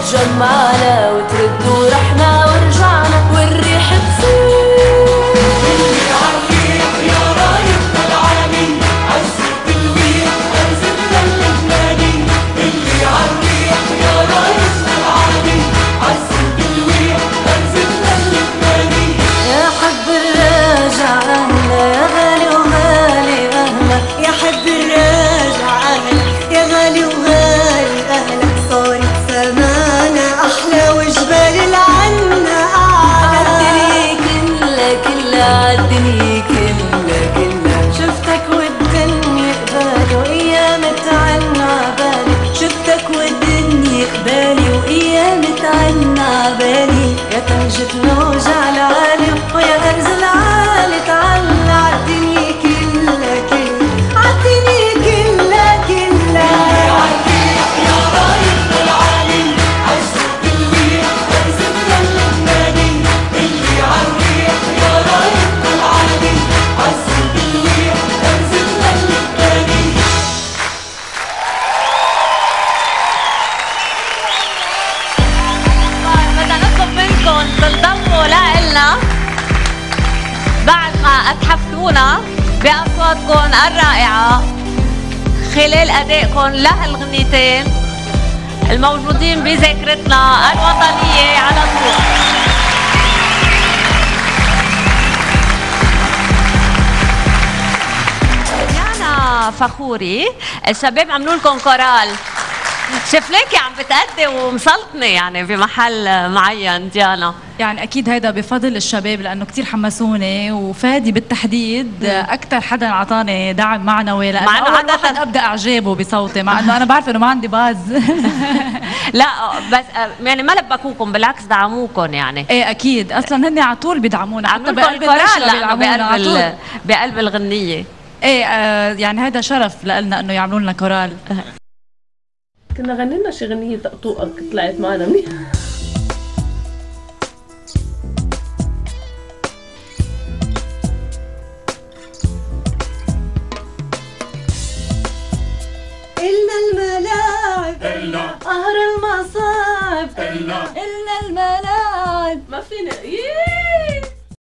جمعنا وترد عبالي يا تنجت نور أتحفتونا بأصواتكم الرائعة خلال أدائكم لهالغنيتين الموجودين بذاكرتنا الوطنية على طول. فخوري. الشباب عملوا لكم كورال. شفلاكي عم بتأدي ومسلطنة يعني بمحل معين ديانا. يعني أكيد هيدا بفضل الشباب لأنه كثير حمسوني وفادي بالتحديد. أكثر حدا اعطاني دعم معنوي لأنه مع عادة- واحد أبدأ إعجابه بصوتي مع إنه أنا بعرف إنه ما عندي باز. لا بس يعني ما لبكوكم بالعكس دعموكم يعني. إيه أكيد. أصلا هن على طول بيدعمونا. حتى بقلب بقلب بقلب الغنية. إيه آه يعني هذا شرف لنا إنه يعملوا لنا كورال. كنا غنينا شي غنية طقطوقك طلعت معنا منيح. إلنا إلنا الملاعب ما فينا. ييه